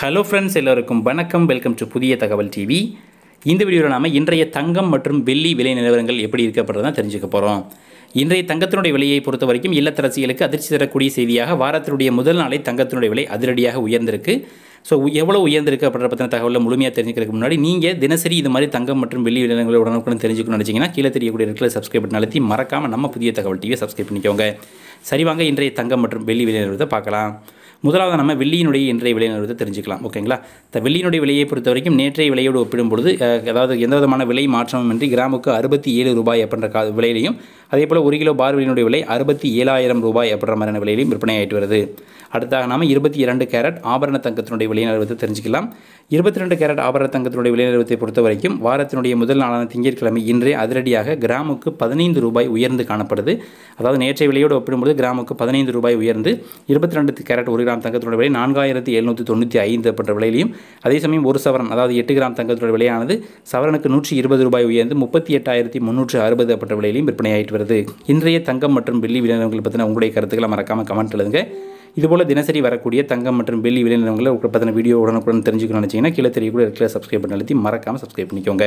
Hello friends எல்லோருக்கும் வணக்கம். Welcome to புதிய தகவல் டிவி இந்த வீடியோவில் நாம் இன்றைய தங்கம் மற்றும் வெள்ளி விலை நிலவரங்கள் எப்படி இருக்கப்படுறதான் தெரிஞ்சுக்க போகிறோம் இன்றைய தங்கத்தினுடைய விலையை பொறுத்த வரைக்கும் இல்லத்தரசிகளுக்கு அதிர்ச்சி தரக்கூடிய செய்தியாக வாரத்தினுடைய முதல் நாளை தங்கத்தினுடைய விலை அதிரடியாக உயர்ந்திருக்கு. ஸோ எவ்வளோ உயர்ந்திருக்கு அப்படின்ற பற்றின தகவலை முழுமையாக தெரிஞ்சுக்கிறதுக்கு முன்னாடி நீங்கள் தினசரி இது மாதிரி தங்கம் மற்றும் வெள்ளி விலைகளை உடனுக்குடன் தெரிஞ்சுக்கணும்னு நினச்சிங்கன்னா கீழே தெரியக்கூடிய இருக்கிற சப்ஸ்கிரைப் பட்டன் அழுத்தி மறக்காமல் நம்ம புதிய தகவல் டிவியை சப்ஸ்கிரைப் பண்ணிக்கோங்க. சரி வாங்க இன்றைய தங்கம் மற்றும் வெள்ளி விலை நிலவரத்தை பார்க்கலாம். முதலாவது நம்ம வெள்ளியினுடைய இன்றைய விலை நிலவரத்தை தெரிஞ்சுக்கலாம் ஓகேங்களா? இந்த வெள்ளியினுடைய விலையை பொறுத்த வரைக்கும் நேற்றைய விலையோடு ஒப்பிடும் பொழுது அதாவது எந்த விதமான விலை மாற்றமும் இன்றி கிராமுக்கு அறுபத்தி ஏழு ரூபாய் அப்படின்ற கா விலையிலையும் அதே போல் ஒரு கிலோ பார்வெளியினுடைய விலை அறுபத்தி ஏழாயிரம் ரூபாய் அப்படின்ற மாதிரியான விலையிலையும் விற்பனை ஆகிட்டு வருது. அடுத்தாக நாம் இருபத்தி இரண்டு கேரட் ஆபரண தங்கத்தினுடைய விலை தெரிஞ்சுக்கலாம். இருபத்தி ரெண்டு கேரட் ஆபரண தங்கத்தினுடைய விலை பொறுத்த வரைக்கும் வாரத்தினுடைய முதல் நாளான திங்கட்கிழமை இன்றே அதிரடியாக கிராமுக்கு பதினைந்து ரூபாய் உயர்ந்து காணப்படுது. அதாவது நேற்றைய விலையோடு ஒப்பிடும்போது கிராமுக்கு பதினைந்து ரூபாய் உயர்ந்து இருபத்தி ரெண்டு கேரட் ஒரு கிராம் தங்கத்தினுடைய விலை நான்காயிரத்தி எழுநூற்றி தொண்ணூற்றி ஐந்து என்ற விலையிலையும் அதே சமயம் ஒரு சவரன் அதாவது எட்டு கிராம் தங்கத்தினுடைய விலையானது சவரனுக்கு நூற்றி இருபது ரூபாய் உயர்ந்து முப்பத்தி எட்டாயிரத்தி முந்நூற்று அறுபது என்ற விலையிலையும் விற்பனையாயிட்டு வருது. இன்றைய தங்கம் மற்றும் வெள்ளி விலைநிலவரங்கள் பற்றின உங்களுடைய கருத்துக்களை மறக்காமல் கமெண்ட் எழுதுங்க. இதுபோல் தினசரி வரக்கூடிய தங்கம் மற்றும் வெள்ளி விலைநிலவரங்களை பற்றின வீடியோ உடனுக்குடன் தெரிஞ்சுக்கணும்னு நினச்சிங்கன்னா கீழே தெரியக்கூடிய இருக்கிற சப்ஸ்கிரைப் பண்ணி அழுத்தி மறக்காமல் சப்ஸ்கிரைப் பண்ணிக்கோங்க.